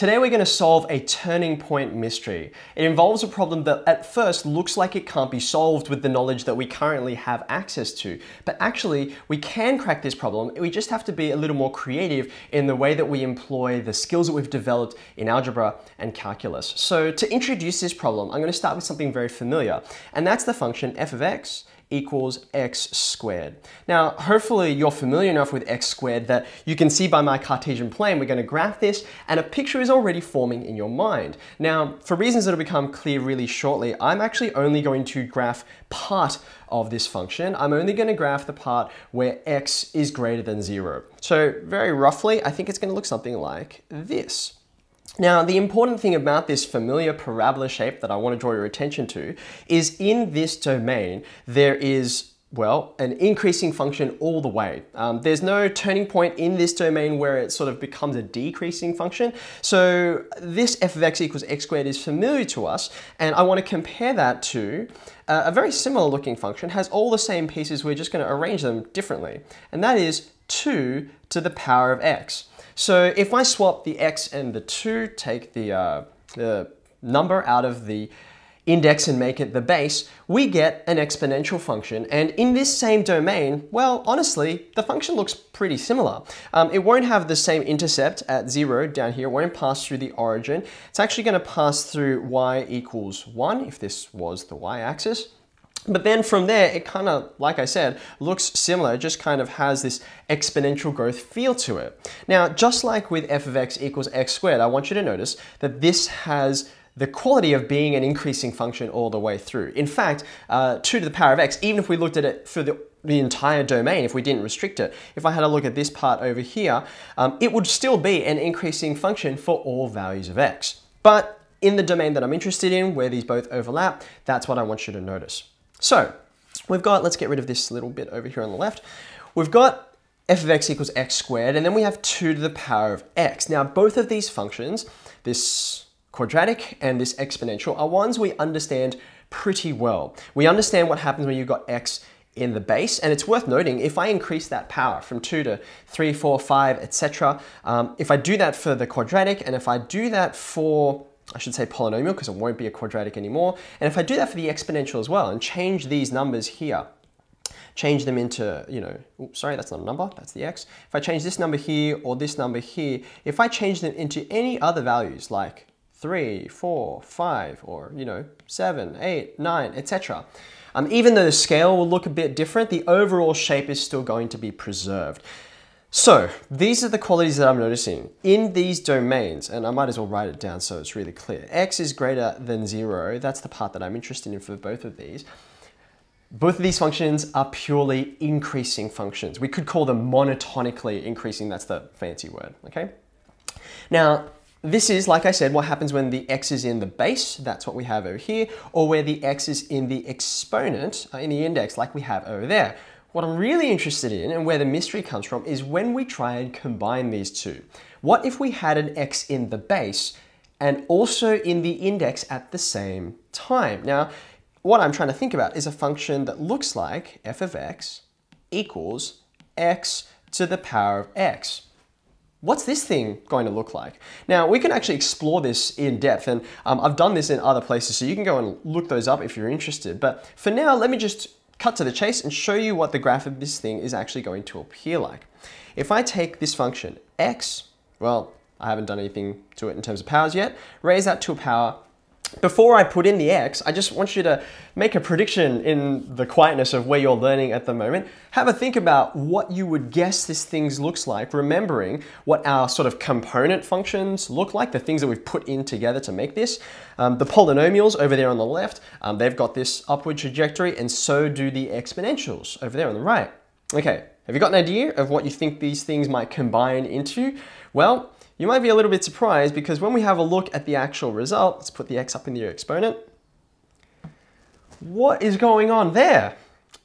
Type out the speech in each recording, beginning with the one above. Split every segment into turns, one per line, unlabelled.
Today we're going to solve a turning point mystery. It involves a problem that at first looks like it can't be solved with the knowledge that we currently have access to. But actually, we can crack this problem. We just have to be a little more creative in the way that we employ the skills that we've developed in algebra and calculus. So to introduce this problem, I'm going to start with something very familiar, and that's the function f of x equals x squared. Now, hopefully you're familiar enough with x squared that you can see by my Cartesian plane, we're gonna graph this and a picture is already forming in your mind. Now, for reasons that'll become clear really shortly, I'm actually only going to graph part of this function. I'm only gonna graph the part where x is greater than zero. So very roughly, I think it's gonna look something like this. Now, the important thing about this familiar parabola shape that I want to draw your attention to is in this domain, there is well, an increasing function all the way. Um, there's no turning point in this domain where it sort of becomes a decreasing function. So this f of x equals x squared is familiar to us, and I want to compare that to uh, a very similar looking function, has all the same pieces, we're just going to arrange them differently. And that is 2 to the power of x. So if I swap the x and the 2, take the, uh, the number out of the index and make it the base, we get an exponential function. And in this same domain, well, honestly, the function looks pretty similar. Um, it won't have the same intercept at zero down here. It won't pass through the origin. It's actually going to pass through y equals 1, if this was the y-axis. But then from there, it kind of, like I said, looks similar, it just kind of has this exponential growth feel to it. Now, just like with f of x equals x squared, I want you to notice that this has the quality of being an increasing function all the way through. In fact, uh, 2 to the power of x, even if we looked at it for the, the entire domain, if we didn't restrict it, if I had a look at this part over here, um, it would still be an increasing function for all values of x. But in the domain that I'm interested in, where these both overlap, that's what I want you to notice. So we've got, let's get rid of this little bit over here on the left. We've got f of x equals x squared, and then we have 2 to the power of x. Now, both of these functions, this quadratic and this exponential, are ones we understand pretty well. We understand what happens when you've got x in the base, and it's worth noting, if I increase that power from 2 to 3, 4, 5, etc., um, if I do that for the quadratic, and if I do that for I should say polynomial because it won't be a quadratic anymore. And if I do that for the exponential as well and change these numbers here, change them into, you know, oops, sorry, that's not a number, that's the x. If I change this number here or this number here, if I change them into any other values like 3, 4, 5, or, you know, 7, 8, 9, etc., um, even though the scale will look a bit different, the overall shape is still going to be preserved. So these are the qualities that I'm noticing in these domains, and I might as well write it down so it's really clear. X is greater than zero. That's the part that I'm interested in for both of these. Both of these functions are purely increasing functions. We could call them monotonically increasing. That's the fancy word, okay? Now, this is, like I said, what happens when the x is in the base, that's what we have over here, or where the x is in the exponent, uh, in the index, like we have over there. What I'm really interested in and where the mystery comes from is when we try and combine these two. What if we had an x in the base and also in the index at the same time? Now, what I'm trying to think about is a function that looks like f of x equals x to the power of x. What's this thing going to look like? Now, we can actually explore this in depth, and um, I've done this in other places, so you can go and look those up if you're interested. But for now, let me just cut to the chase and show you what the graph of this thing is actually going to appear like. If I take this function x, well, I haven't done anything to it in terms of powers yet, raise that to a power before I put in the X, I just want you to make a prediction in the quietness of where you're learning at the moment. Have a think about what you would guess this thing looks like, remembering what our sort of component functions look like, the things that we've put in together to make this. Um, the polynomials over there on the left, um, they've got this upward trajectory, and so do the exponentials over there on the right. Okay, have you got an idea of what you think these things might combine into? Well, you might be a little bit surprised because when we have a look at the actual result, let's put the x up in the exponent. What is going on there?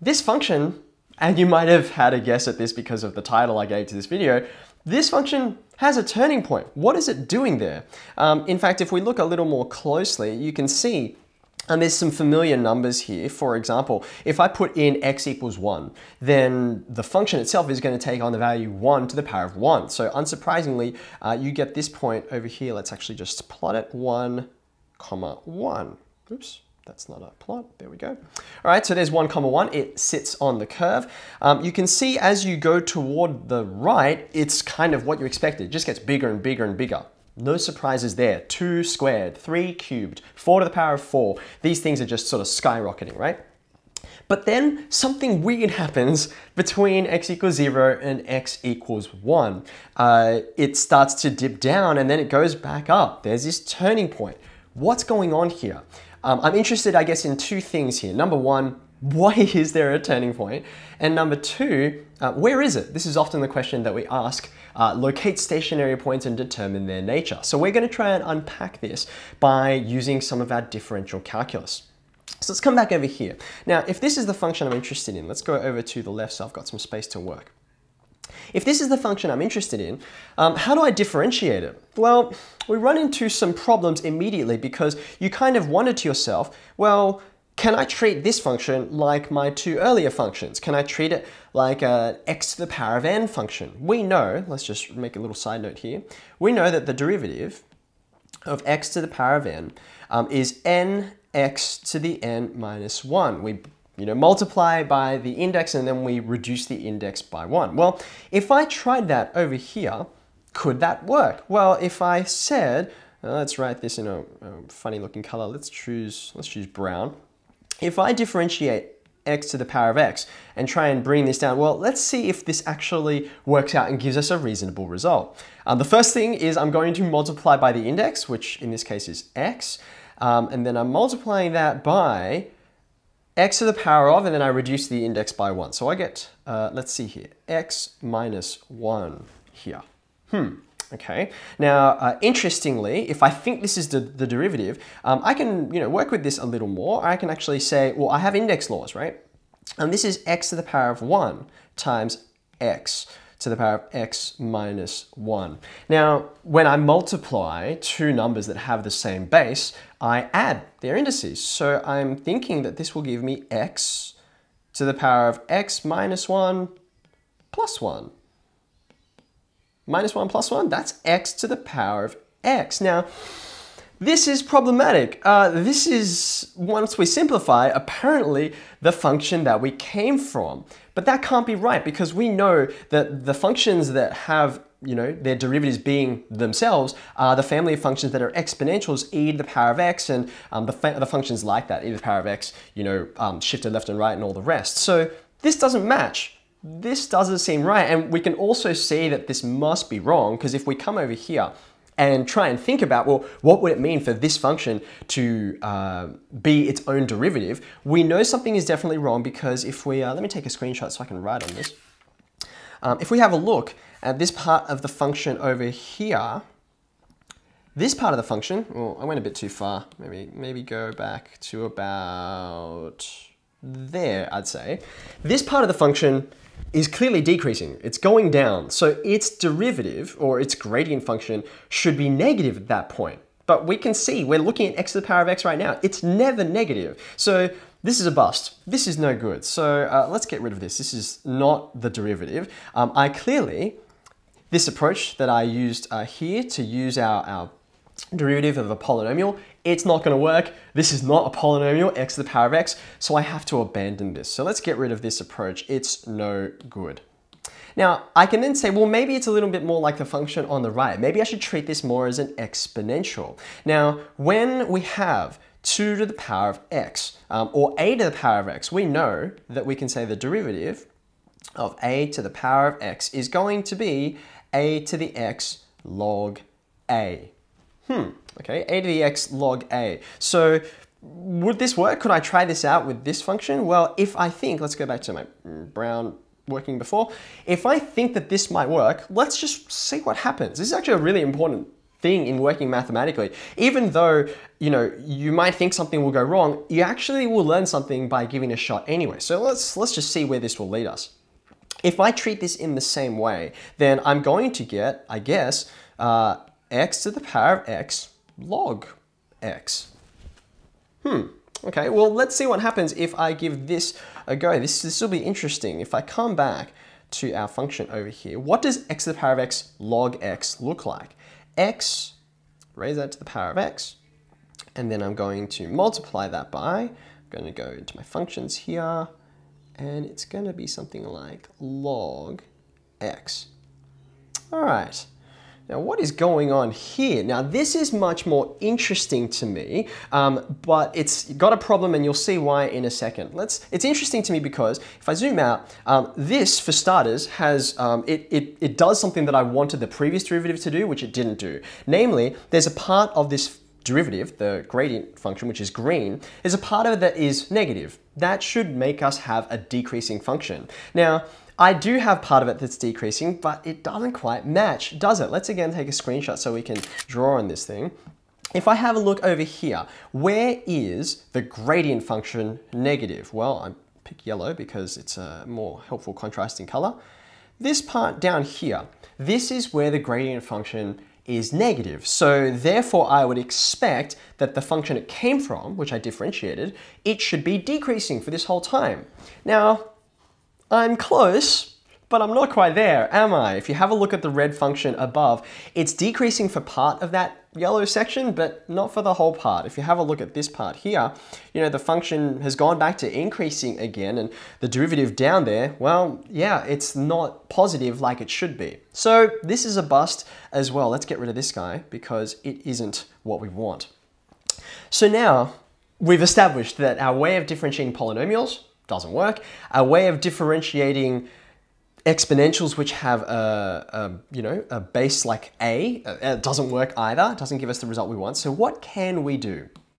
This function, and you might have had a guess at this because of the title I gave to this video, this function has a turning point. What is it doing there? Um, in fact, if we look a little more closely, you can see and there's some familiar numbers here. For example, if I put in x equals 1, then the function itself is going to take on the value 1 to the power of 1. So unsurprisingly, uh, you get this point over here. Let's actually just plot it 1, comma 1. Oops, that's not a plot. There we go. All right, so there's 1 comma 1. It sits on the curve. Um, you can see as you go toward the right, it's kind of what you expected. It just gets bigger and bigger and bigger. No surprises there. 2 squared, 3 cubed, 4 to the power of 4. These things are just sort of skyrocketing, right? But then something weird happens between x equals 0 and x equals 1. Uh, it starts to dip down and then it goes back up. There's this turning point. What's going on here? Um, I'm interested, I guess, in two things here. Number one, why is there a turning point? And number two, uh, where is it? This is often the question that we ask. Uh, locate stationary points and determine their nature. So we're going to try and unpack this by using some of our differential calculus. So let's come back over here. Now, if this is the function I'm interested in, let's go over to the left so I've got some space to work. If this is the function I'm interested in, um, how do I differentiate it? Well, we run into some problems immediately because you kind of wonder to yourself, well, can I treat this function like my two earlier functions? Can I treat it like a x to the power of n function? We know, let's just make a little side note here, we know that the derivative of x to the power of n um, is nx to the n minus 1. We you know, multiply by the index and then we reduce the index by 1. Well, if I tried that over here, could that work? Well, if I said, uh, let's write this in a, a funny looking color, let's choose, let's choose brown. If I differentiate x to the power of x and try and bring this down, well, let's see if this actually works out and gives us a reasonable result. Um, the first thing is I'm going to multiply by the index, which in this case is x, um, and then I'm multiplying that by x to the power of, and then I reduce the index by 1. So I get, uh, let's see here, x minus 1 here. Hmm. Okay. Now, uh, interestingly, if I think this is the, the derivative, um, I can you know work with this a little more. I can actually say, well, I have index laws, right? And this is x to the power of 1 times x to the power of x minus 1. Now, when I multiply two numbers that have the same base, I add their indices. So I'm thinking that this will give me x to the power of x minus 1 plus 1 minus 1 plus 1, that's x to the power of x. Now, this is problematic. Uh, this is, once we simplify, apparently the function that we came from. But that can't be right because we know that the functions that have you know, their derivatives being themselves are the family of functions that are exponentials, e to the power of x, and um, the, the, functions like that, e to the power of x, you know, um, shifted left and right and all the rest. So this doesn't match this doesn't seem right. And we can also see that this must be wrong because if we come over here and try and think about, well, what would it mean for this function to uh, be its own derivative? We know something is definitely wrong because if we, uh, let me take a screenshot so I can write on this. Um, if we have a look at this part of the function over here, this part of the function, well, I went a bit too far. Maybe, maybe go back to about there, I'd say. This part of the function is clearly decreasing. It's going down. So its derivative or its gradient function should be negative at that point. But we can see we're looking at x to the power of x right now. It's never negative. So this is a bust. This is no good. So uh, let's get rid of this. This is not the derivative. Um, I clearly, this approach that I used uh, here to use our, our derivative of a polynomial, it's not going to work. This is not a polynomial, x to the power of x, so I have to abandon this. So let's get rid of this approach. It's no good. Now, I can then say, well, maybe it's a little bit more like the function on the right. Maybe I should treat this more as an exponential. Now, when we have 2 to the power of x, um, or a to the power of x, we know that we can say the derivative of a to the power of x is going to be a to the x log a. Hmm, okay, a to the x log a. So would this work? Could I try this out with this function? Well, if I think, let's go back to my brown working before. If I think that this might work, let's just see what happens. This is actually a really important thing in working mathematically. Even though, you know, you might think something will go wrong, you actually will learn something by giving a shot anyway. So let's, let's just see where this will lead us. If I treat this in the same way, then I'm going to get, I guess, uh, x to the power of x log x. Hmm, Okay, well, let's see what happens if I give this a go. This, this will be interesting. If I come back to our function over here, what does x to the power of x log x look like? x, raise that to the power of x, and then I'm going to multiply that by, I'm going to go into my functions here, and it's going to be something like log x. All right. Now, what is going on here? Now, this is much more interesting to me, um, but it's got a problem and you'll see why in a second. Let's, it's interesting to me because if I zoom out, um, this, for starters, has, um, it, it, it does something that I wanted the previous derivative to do, which it didn't do. Namely, there's a part of this derivative, the gradient function, which is green, is a part of it that is negative. That should make us have a decreasing function. Now, I do have part of it that's decreasing, but it doesn't quite match, does it? Let's again take a screenshot so we can draw on this thing. If I have a look over here, where is the gradient function negative? Well, I pick yellow because it's a more helpful contrasting color. This part down here, this is where the gradient function is negative. So therefore I would expect that the function it came from, which I differentiated, it should be decreasing for this whole time. Now, I'm close, but I'm not quite there, am I? If you have a look at the red function above, it's decreasing for part of that yellow section, but not for the whole part. If you have a look at this part here, you know, the function has gone back to increasing again, and the derivative down there, well, yeah, it's not positive like it should be. So this is a bust as well. Let's get rid of this guy because it isn't what we want. So now we've established that our way of differentiating polynomials doesn't work. A way of differentiating exponentials which have a, a, you know a base like a uh, doesn't work either. Doesn't give us the result we want. So what can we do?